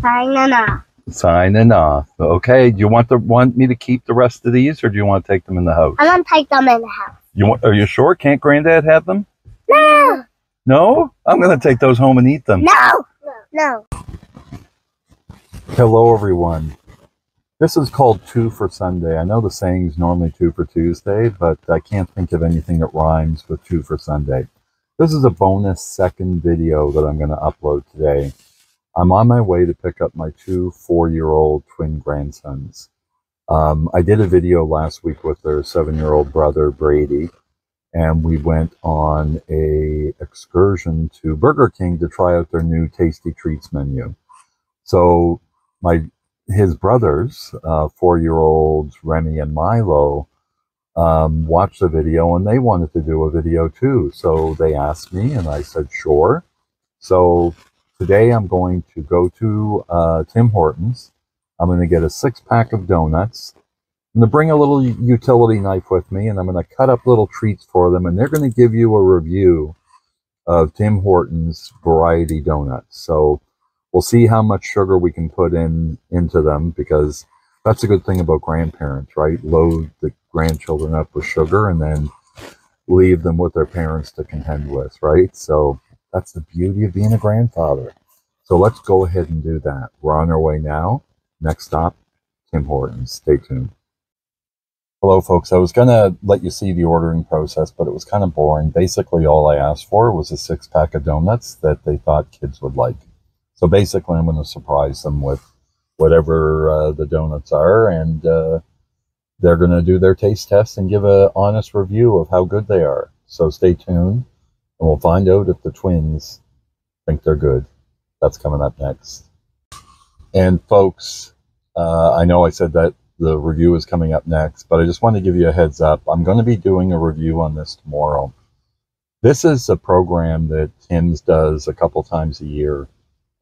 Signing off. Signing off. Okay. Do you want the want me to keep the rest of these, or do you want to take them in the house? I'm gonna take them in the house. You want? Are you sure? Can't Granddad have them? No, No. I'm gonna take those home and eat them. no, no. Hello, everyone. This is called Two for Sunday. I know the saying is normally Two for Tuesday, but I can't think of anything that rhymes with Two for Sunday. This is a bonus second video that I'm going to upload today. I'm on my way to pick up my two four-year-old twin grandsons. Um, I did a video last week with their seven-year-old brother Brady, and we went on a excursion to Burger King to try out their new Tasty Treats menu. So my his brothers, uh, four-year-olds Remy and Milo, um, watched the video and they wanted to do a video too. So they asked me, and I said sure. So today I'm going to go to uh, Tim Hortons. I'm going to get a six-pack of donuts. I'm going to bring a little utility knife with me, and I'm going to cut up little treats for them, and they're going to give you a review of Tim Hortons variety donuts. So we'll see how much sugar we can put in into them because that's a good thing about grandparents, right? Load the grandchildren up with sugar and then leave them with their parents to contend with, right? So that's the beauty of being a grandfather. So let's go ahead and do that. We're on our way now. Next stop, Tim Hortons. Stay tuned. Hello, folks. I was going to let you see the ordering process, but it was kind of boring. Basically, all I asked for was a six pack of donuts that they thought kids would like. So basically, I'm going to surprise them with whatever uh, the donuts are, and uh, they're going to do their taste test and give an honest review of how good they are. So stay tuned, and we'll find out if the twins think they're good. That's coming up next. And folks, uh, I know I said that the review is coming up next, but I just want to give you a heads up. I'm going to be doing a review on this tomorrow. This is a program that Tim's does a couple times a year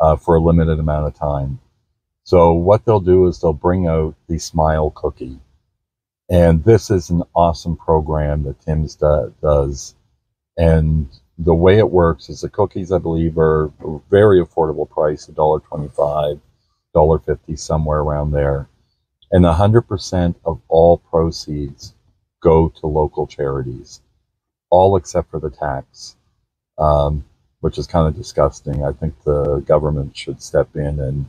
uh, for a limited amount of time. So what they'll do is they'll bring out the Smile Cookie. And this is an awesome program that Tim's do, does. And the way it works is the cookies, I believe, are a very affordable price, $1.25, $1.50, somewhere around there. And 100% of all proceeds go to local charities, all except for the tax. Um, which is kind of disgusting. I think the government should step in and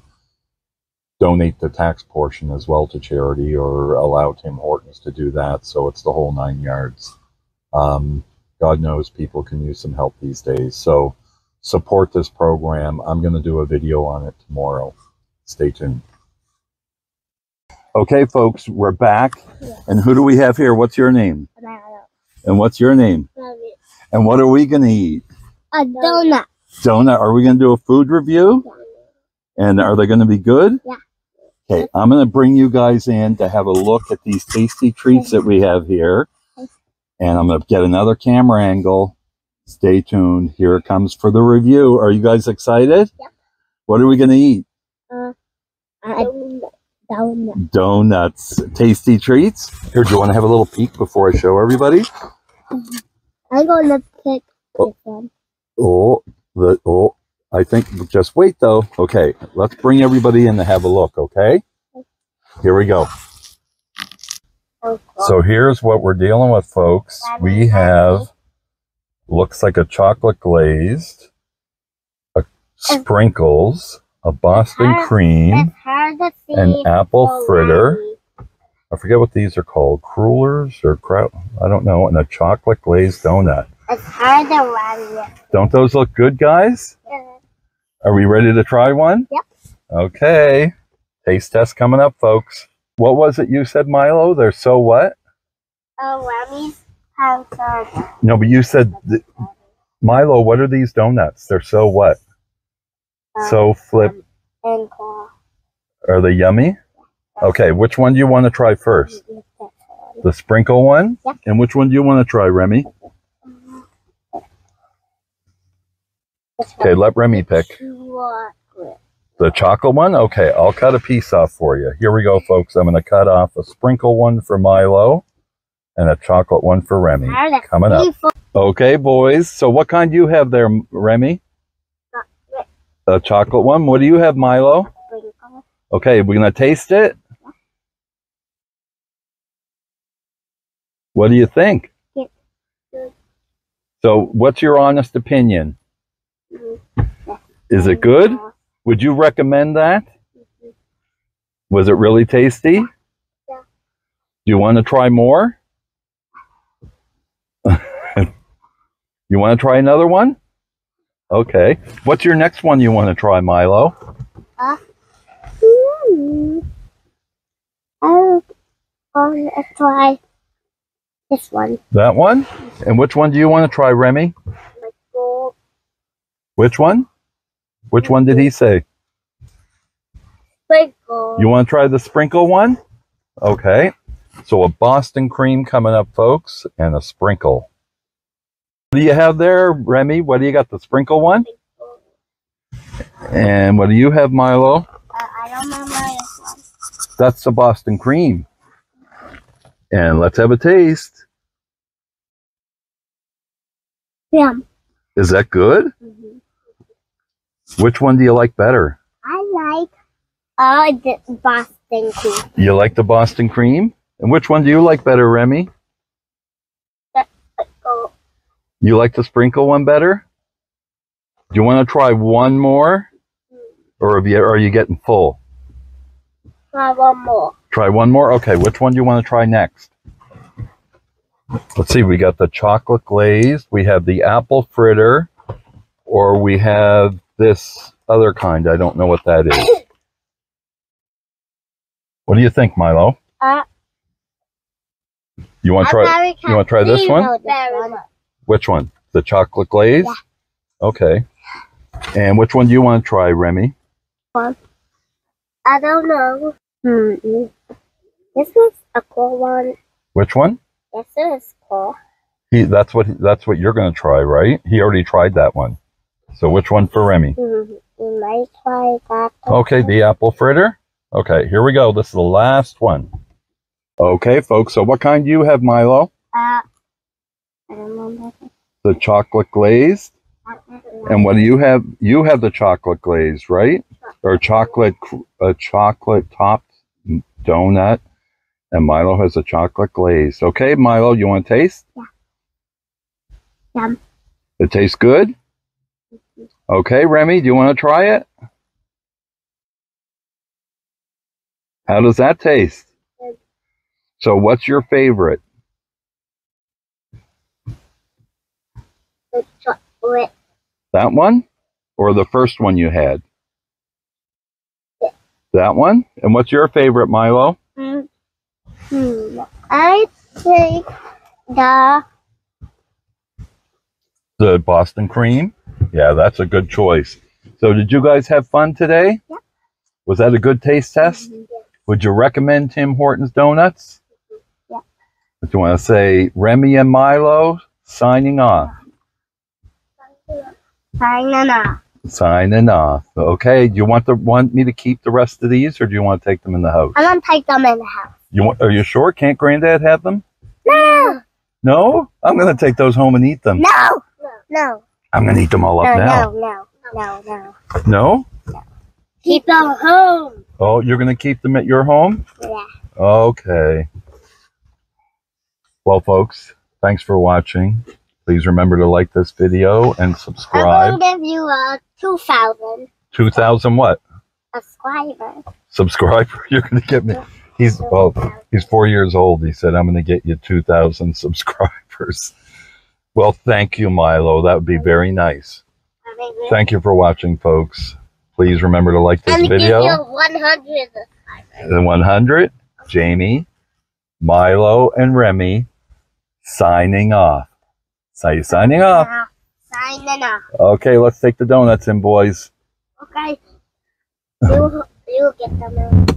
donate the tax portion as well to charity or allow Tim Hortons to do that. So it's the whole nine yards. Um, God knows people can use some help these days. So support this program. I'm going to do a video on it tomorrow. Stay tuned. Okay, folks, we're back. And who do we have here? What's your name? And what's your name? And what are we going to eat? A donut. Donut. Are we going to do a food review? And are they going to be good? Yeah. Okay, I'm going to bring you guys in to have a look at these tasty treats that we have here. And I'm going to get another camera angle. Stay tuned. Here it comes for the review. Are you guys excited? Yep. What are we going to eat? Uh, a donut. Donuts. Tasty treats. Here, do you want to have a little peek before I show everybody? I'm gonna pick Oh. this one. Oh, the oh, I think just wait though. Okay, let's bring everybody in to have a look, okay? Here we go. So here's what we're dealing with, folks. We have looks like a chocolate glazed, a sprinkles, a Boston cream, It's hard to see. an apple fritter. I forget what these are called, crullers or crap. I don't know, and a chocolate glazed donut. It's hard to run. Don't those look good, guys? Are we ready to try one? Yep. Okay. Taste test coming up, folks. What was it you said, Milo? They're so what? Oh, Remy's a No, but you said, th- Milo, what are these donuts? They're so what? So flip. and claw. Are they yummy? Okay, which one do you want to try first? The sprinkle one? Yep. And which one do you want to try, Remy? Okay, let Remy pick. Chocolate. The chocolate one? Okay, I'll cut a piece off for you. Here we go, folks. I'm going to cut off a sprinkle one for Milo and a chocolate one for Remy. Coming up. Okay, boys. So what kind do you have there, Remy? A chocolate one. What do you have, Milo? Okay, we're gonna taste it. What do you think? So, what's your honest opinion? Mm, Is it good? Would you recommend that? Was it really tasty? Yeah. Do you want to try more? you want to try another one? Okay. What's your next one you want to try, Milo? Mm. I'm going to try this one. That one? And which one do you want to try, Remy? Which one? Which one did he say? Sprinkle. You want to try the sprinkle one? Okay. So a Boston cream coming up, folks, and a sprinkle. What do you have there, Remy? What do you got? The sprinkle one? And what do you have, Milo? Uh, I don't remember this one. That's the Boston cream. And let's have a taste. Yeah. Is that good? Mhm. Which one do you like better? I like uh the Boston cream. You like the Boston cream? And which one do you like better, Remy? Go. You like the sprinkle one better? Do you want to try one more? Or have you, are you getting full? Try one more. Try one more? Okay, which one do you want to try next? Let's see, we got the chocolate glazed, we have the apple fritter, or we have this other kind. I don't know what that is. What do you think, Milo? Uh, You want to try you wanna try this one? Much. which one? The chocolate glaze? Yeah. Okay. And which one do you want to try, Remy? I don't know. Hmm. This is a cool one. Which one? This is cool. He that's what that's what you're going to try, right? He already tried that one. So which one for Remy? Hmm. You might try that. Okay, the apple fritter. Okay, here we go. This is the last one. Okay, folks. So what kind do you have, Milo? Uh, I don't remember. The chocolate glazed. And what do you have? You have the chocolate glaze, right? Or chocolate, a chocolate topped donut. And Milo has a chocolate glaze. Okay, Milo, you want to taste? Yeah. Yum. It tastes good? Okay, Remy, do you want to try it? How does that taste? Good. So, what's your favorite? The chocolate. That one? Or the first one you had? Yeah. That one? And what's your favorite, Milo? Hmm. Hmm. I think the The Boston cream? Yeah, that's a good choice. So, did you guys have fun today? Yeah. Was that a good taste test? Mm-hmm. Would you recommend Tim Hortons Donuts? Mm-hmm. Yeah. If you want to say Remy and Milo signing off. signing off. Signing off. Okay. Do you want the want me to keep the rest of these, or do you want to take them in the house? I'm gonna take them in the house. You want? Are you sure? Can't Granddad have them? No, No. I'm gonna take those home and eat them. no, no, I'm gonna eat them all no, up now. no, no, no, no. No? Keep them home. Oh, you're gonna keep them at your home? Yeah. Okay. Well, folks, thanks for watching. Please remember to like this video and subscribe. I'm subscribe. gonna give you a two thousand 2,000 what? subscriber. Subscriber? You're going to get me. He's, well, he's four years old. He said, I'm going to get you 2,000 subscribers. Well, thank you, Milo. That would be very nice. Thank you for watching, folks. Please remember to like this I'm video. give you one hundred. The 100, Jaime, Milo, and Remy signing off. So you signing off. Signing off. Okay, let's take the donuts in, boys. Okay. You you get them in.